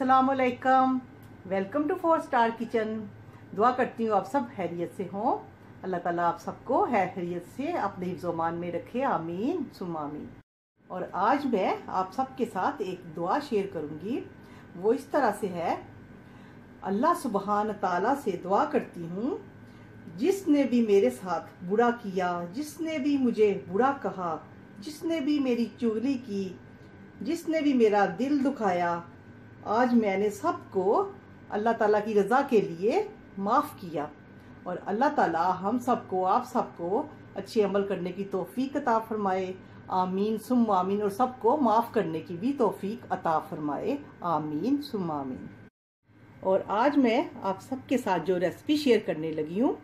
असलकम welcome to four star kitchen. दुआ करती हूँ आप सब हैरियत से हों। अल्लाह ताला आप सबको हैरियत से अपने हिफ्जमान में रखे। आमीन सुम आमीन। और आज मैं आप सबके साथ एक दुआ शेयर करूँगी। वो इस तरह से है। अल्लाह सुबहान ताला से दुआ करती हूँ, जिसने भी मेरे साथ बुरा किया, जिसने भी मुझे बुरा कहा, जिसने भी मेरी चुगली की, जिसने भी मेरा दिल दुखाया आज मैंने सबको अल्लाह ताला की रज़ा के लिए माफ़ किया। और अल्लाह ताला हम सबको, आप सबको अच्छे अमल करने की तोफ़ी अता फरमाए। आमीन सुम आमीन, और सबको माफ़ करने की भी तोफ़ी अता फरमाए। आमीन सुम आमीन। और आज मैं आप सबके साथ जो रेसिपी शेयर करने लगी हूँ,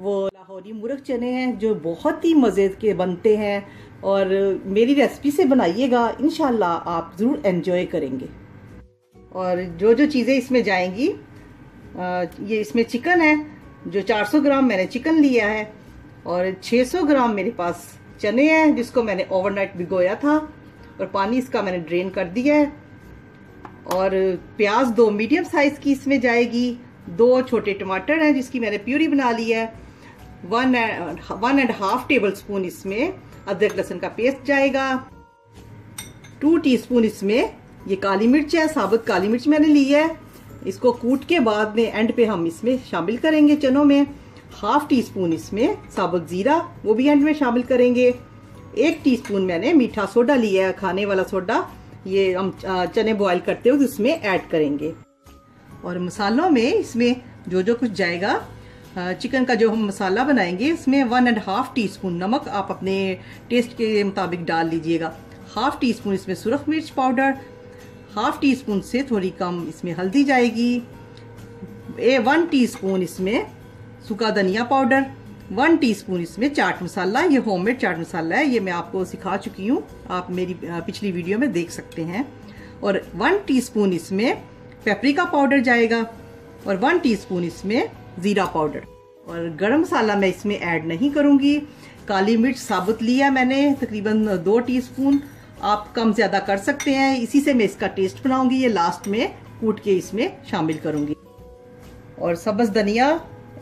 वो लाहौरी मुरख चने हैं, जो बहुत ही मज़े के बनते हैं। और मेरी रेसिपी से बनाइएगा इन आप ज़रूर एंजॉय करेंगे। और जो जो चीज़ें इसमें जाएँगी ये इसमें चिकन है, जो 400 ग्राम मैंने चिकन लिया है, और 600 ग्राम मेरे पास चने हैं, जिसको मैंने ओवरनाइट भिगोया था, और पानी इसका मैंने ड्रेन कर दिया है। और प्याज दो मीडियम साइज़ की इसमें जाएगी, दो छोटे टमाटर हैं जिसकी मैंने प्यूरी बना ली है one one and half tablespoon इसमें अदरक लहसुन का पेस्ट जाएगा टू टीस्पून इसमें ये काली मिर्च है, साबुत काली मिर्च मैंने ली है। इसको कूट के बाद में एंड पे हम इसमें शामिल करेंगे चनों में। हाफ़ टी स्पून इसमें साबुत ज़ीरा, वो भी एंड में शामिल करेंगे। एक टीस्पून मैंने मीठा सोडा लिया है, खाने वाला सोडा। ये हम चने बॉईल करते हुए उसमें ऐड करेंगे। और मसालों में इसमें जो जो कुछ जाएगा चिकन का जो हम मसाला बनाएँगे, इसमें one and half teaspoon नमक आप अपने टेस्ट के मुताबिक डाल लीजिएगा। हाफ़ टी स्पून इसमें सुरख मिर्च पाउडर हाफ़ टी स्पून से थोड़ी कम इसमें हल्दी जाएगी। ए, वन टीस्पून इसमें सूखा धनिया पाउडर, वन टीस्पून इसमें चाट मसाला, ये होममेड चाट मसाला है, ये मैं आपको सिखा चुकी हूँ, आप मेरी पिछली वीडियो में देख सकते हैं। और वन टीस्पून इसमें पेपरिका पाउडर जाएगा और वन टीस्पून इसमें ज़ीरा पाउडर। और गरम मसाला मैं इसमें ऐड नहीं करूँगी। काली मिर्च साबुत लिया मैंने, तकरीबन दो टीस्पून। आप कम ज़्यादा कर सकते हैं। इसी से मैं इसका टेस्ट बनाऊँगी। ये लास्ट में कूट के इसमें शामिल करूँगी। और सब्ज़ धनिया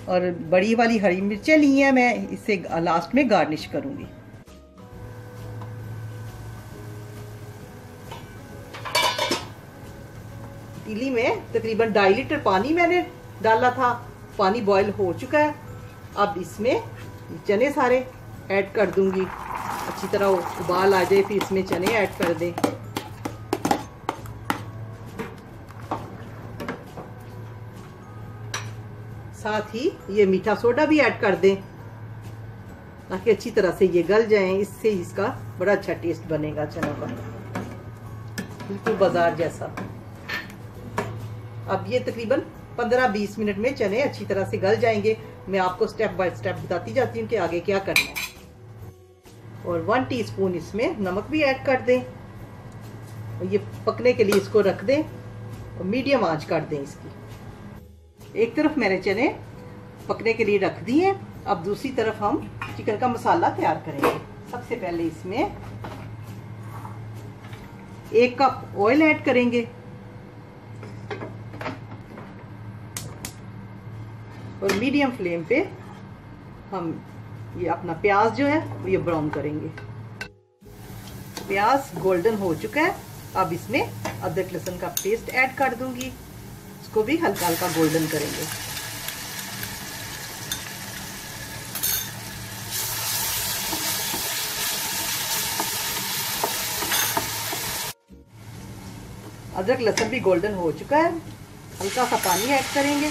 और बड़ी वाली हरी मिर्चें ली हैं मैं, इसे लास्ट में गार्निश करूँगी। पतीली में तकरीबन ढाई लीटर पानी मैंने डाला था। पानी बॉईल हो चुका है। अब इसमें चने सारे ऐड कर दूँगी। अच्छी तरह उबाल आ जाए, फिर इसमें चने ऐड कर दें। साथ ही ये मीठा सोडा भी ऐड कर दें, ताकि अच्छी तरह से ये गल जाएँ। इससे इसका बड़ा अच्छा टेस्ट बनेगा चना का। बिल्कुल बाज़ार जैसा। अब ये तकरीबन 15-20 मिनट में चने अच्छी तरह से गल जाएँगे। मैं आपको स्टेप बाय स्टेप बताती जाती हूँ कि आगे क्या करना है। और वन टीस्पून इसमें नमक भी ऐड कर दें। और ये पकने के लिए इसको रख दें और मीडियम आँच कर दें इसकी। एक तरफ़ मैंने चने पकने के लिए रख दिए अब दूसरी तरफ़ हम चिकन का मसाला तैयार करेंगे। सबसे पहले इसमें एक कप ऑयल ऐड करेंगे। और मीडियम फ्लेम पे हम ये अपना प्याज जो है, वो ये ब्राउन करेंगे। प्याज गोल्डन हो चुका है। अब इसमें अदरक लहसुन का पेस्ट ऐड कर दूँगी। इसको भी हल्का हल्का गोल्डन करेंगे। अदरक लहसुन भी गोल्डन हो चुका है। हल्का सा पानी ऐड करेंगे।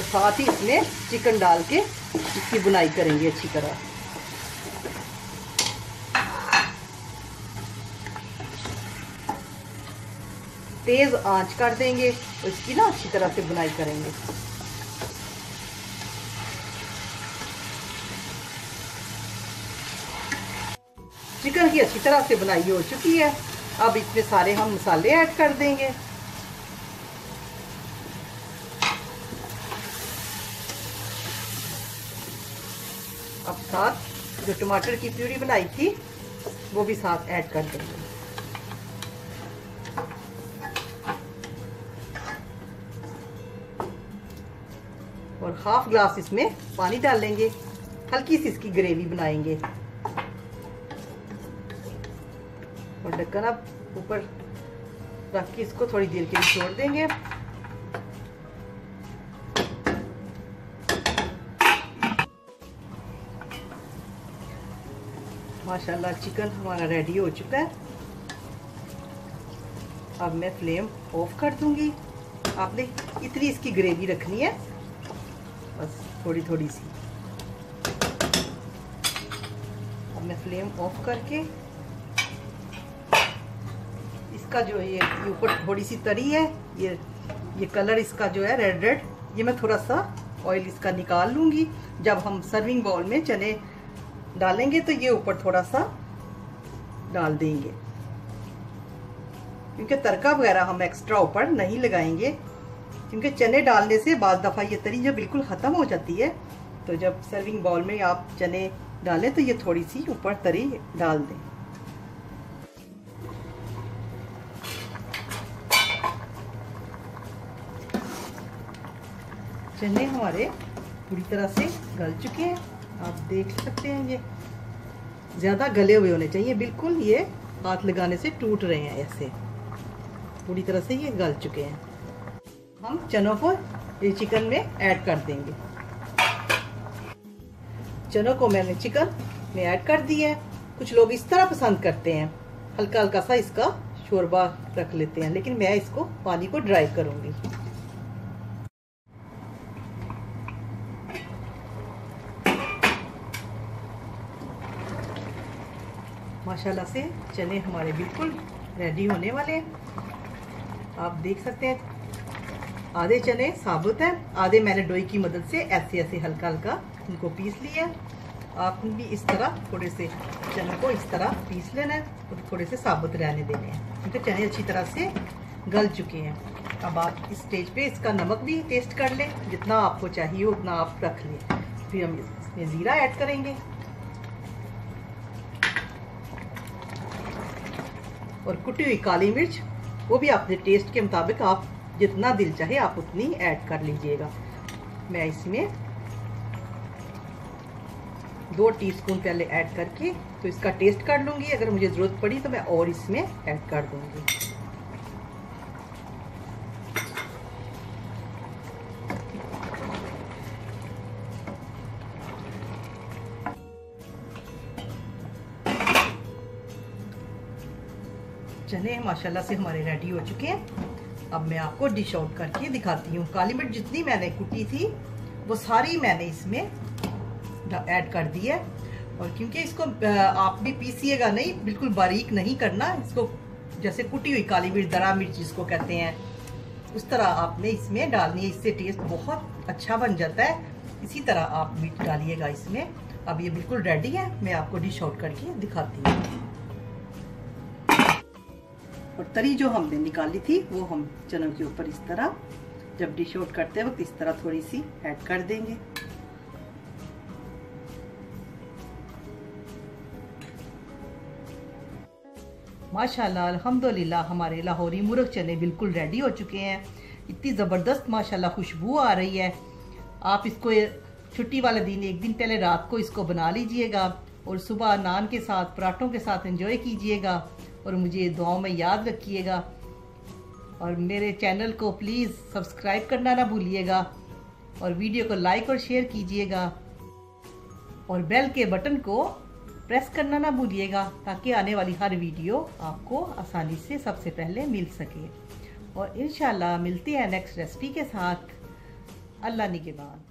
और साथ ही इसमें चिकन डाल के इसकी बुनाई करेंगे अच्छी तरह। तेज आँच कर देंगे और इसकी ना अच्छी तरह से बुनाई करेंगे। चिकन की अच्छी तरह से बुनाई हो चुकी है। अब इसमें सारे हम मसाले ऐड कर देंगे। अब साथ जो टमाटर की प्यूरी बनाई थी, वो भी साथ ऐड कर देंगे। और हाफ़ ग्लास इसमें पानी डाल लेंगे, हल्की सी इसकी ग्रेवी बनाएँगे। और ढक्कन अब ऊपर रख के इसको थोड़ी देर के लिए छोड़ देंगे। माशाल्लाह चिकन हमारा रेडी हो चुका है। अब मैं फ्लेम ऑफ़ कर दूँगी। आपने इतनी इसकी ग्रेवी रखनी है। बस थोड़ी थोड़ी सी। अब मैं फ्लेम ऑफ़ करके इसका जो ये ऊपर थोड़ी सी तरी है, ये ये कलर इसका जो है रेड रेड ये मैं थोड़ा सा ऑयल इसका निकाल लूँगी। जब हम सर्विंग बाउल में चने डालेंगे तो ये ऊपर थोड़ा सा डाल देंगे। क्योंकि तड़का वगैरह हम एक्स्ट्रा ऊपर नहीं लगाएँगे, क्योंकि चने डालने से बाद दफ़ा ये तरी जो बिल्कुल ख़त्म हो जाती है तो जब सर्विंग बाउल में आप चने डालें तो ये थोड़ी सी ऊपर तरी डाल दें। चने हमारे पूरी तरह से गल चुके हैं। आप देख सकते हैं ये। ज़्यादा गले हुए होने चाहिए। बिल्कुल ये हाथ लगाने से टूट रहे हैं ऐसे। पूरी तरह से ये गल चुके हैं। हम चनों को ये चिकन में ऐड कर देंगे। चनों को मैंने चिकन में ऐड कर दिया है। कुछ लोग इस तरह पसंद करते हैं। हल्का हल्का सा इसका शोरबा रख लेते हैं। लेकिन मैं इसको पानी को ड्राई करूँगी। माशाल्लाह से चने हमारे बिल्कुल रेडी होने वाले हैं। आप देख सकते हैं, आधे चने साबुत हैं। आधे मैंने डोई की मदद से ऐसे ऐसे हल्का हल्का उनको पीस लिया आप भी इस तरह थोड़े से चने को इस तरह पीस लेना है और थोड़े से साबुत रहने देने हैं। क्योंकि चने अच्छी तरह से गल चुके हैं। अब आप इस स्टेज पे इसका नमक भी टेस्ट कर लें। जितना आपको चाहिए, उतना आप रख लें। फिर हम इसमें ज़ीरा ऐड करेंगे। और कुटी हुई काली मिर्च, वो भी अपने टेस्ट के मुताबिक आप जितना दिल चाहे आप उतनी ऐड कर लीजिएगा। मैं इसमें दो टीस्पून पहले ऐड करके तो इसका टेस्ट कर लूँगी। अगर मुझे ज़रूरत पड़ी तो मैं और इसमें ऐड कर दूँगी। चने, माशाल्लाह से हमारे रेडी हो चुके हैं। अब मैं आपको डिश आउट करके दिखाती हूँ। काली मिर्च जितनी मैंने कुटी थी, वो सारी मैंने इसमें ऐड कर दी है। और क्योंकि इसको आप भी पीसीएगा नहीं, बिल्कुल बारीक नहीं करना। इसको जैसे कुटी हुई काली मिर्च, दरा मिर्च जिसको कहते हैं, उस तरह आपने इसमें डालनी है। इससे टेस्ट बहुत अच्छा बन जाता है। इसी तरह आप मिर्च डालिएगा इसमें। अब ये बिल्कुल रेडी है। मैं आपको डिश आउट करके दिखाती हूँ। और तरी जो हमने निकाली थी, वो हम चनों के ऊपर इस तरह, जब डिश आउट करते वक्त इस तरह थोड़ी सी ऐड कर देंगे। माशाल्लाह, अल्हम्दुलिल्लाह, हमारे लाहौरी मुर्ग चने बिल्कुल रेडी हो चुके हैं। इतनी ज़बरदस्त, माशाल्लाह, खुशबू आ रही है। आप इसको, छुट्टी वाले दिन, एक दिन पहले रात को इसको बना लीजिएगा और सुबह नान के साथ, पराठों के साथ एंजॉय कीजिएगा। और मुझे दुआओं में याद रखिएगा। और मेरे चैनल को प्लीज़ सब्सक्राइब करना ना भूलिएगा। और वीडियो को लाइक और शेयर कीजिएगा। और बेल के बटन को प्रेस करना ना भूलिएगा, ताकि आने वाली हर वीडियो आपको आसानी से सबसे पहले मिल सके। और इन मिलती है नेक्स्ट रेसिपी के साथ। अल्लाह निगेबान